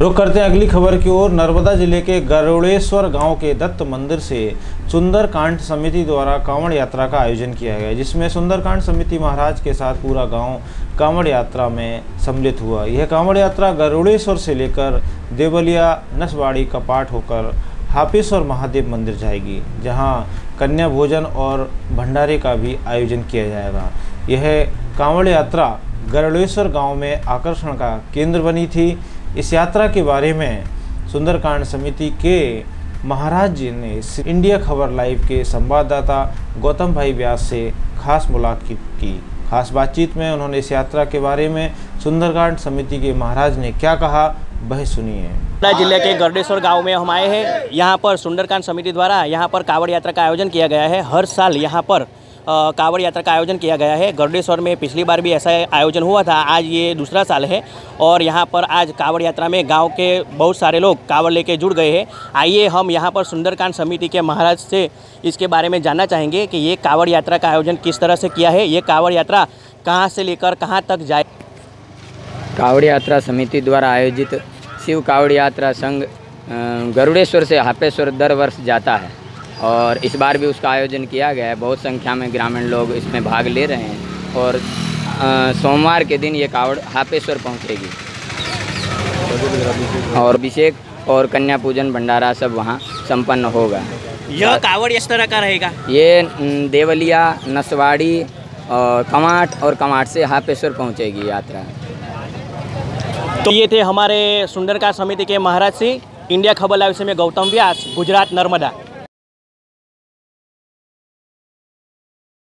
रुक करते हैं अगली खबर की ओर। नर्मदा ज़िले के गरुड़ेश्वर गाँव के दत्त मंदिर से सुंदरकांड समिति द्वारा कांवड़ यात्रा का आयोजन किया गया, जिसमें सुंदरकांड समिति महाराज के साथ पूरा गाँव कांवड़ यात्रा में सम्मिलित हुआ। यह कांवड़ यात्रा गरुड़ेश्वर से लेकर देवलिया नसवाड़ी कपाट होकर हापेश्वर महादेव मंदिर जाएगी, जहाँ कन्या भोजन और भंडारे का भी आयोजन किया जाएगा। यह कांवड़ यात्रा गरुड़ेश्वर गाँव में आकर्षण का केंद्र बनी थी। इस यात्रा के बारे में सुंदरकांड समिति के महाराज जी ने इंडिया खबर लाइव के संवाददाता गौतम भाई व्यास से खास मुलाकात की खास बातचीत में उन्होंने इस यात्रा के बारे में सुंदरकांड समिति के महाराज ने क्या कहा, वह सुनिए। नर्मदा ज़िले के गर्डेश्वर गाँव में हम आए हैं। यहाँ पर सुंदरकांड समिति द्वारा यहाँ पर कांवड़ यात्रा का आयोजन किया गया है। हर साल यहाँ पर कांवड़ यात्रा का आयोजन किया गया है। गरुड़ेश्वर में पिछली बार भी ऐसा आयोजन हुआ था। आज ये दूसरा साल है और यहाँ पर आज कांवड़ यात्रा में गाँव के बहुत सारे लोग कांवड़ लेके जुड़ गए हैं। आइए हम यहाँ पर सुंदरकांड समिति के महाराज से इसके बारे में जानना चाहेंगे कि ये कांवड़ यात्रा का आयोजन किस तरह से किया है। ये कांवड़ यात्रा कहाँ से लेकर कहाँ तक जाए? कावड़ यात्रा समिति द्वारा आयोजित शिव कावड़ यात्रा संघ गरुड़ेश्वर से हापेश्वर दर वर्ष जाता है। और इस बार भी उसका आयोजन किया गया है। बहुत संख्या में ग्रामीण लोग इसमें भाग ले रहे हैं और सोमवार के दिन ये कावड़ हापेश्वर पहुंचेगी। और अभिषेक और कन्या पूजन भंडारा सब वहाँ संपन्न होगा। यह कांवड़ इस तरह का रहेगा? ये देवलिया नसवाड़ी और कमाट और कमाट से हापेश्वर पहुंचेगी यात्रा। तो ये थे हमारे सुंदरकांड समिति के महाराज सिंह इंडिया खबर लाइव से मैं गौतम व्यास गुजरात नर्मदा।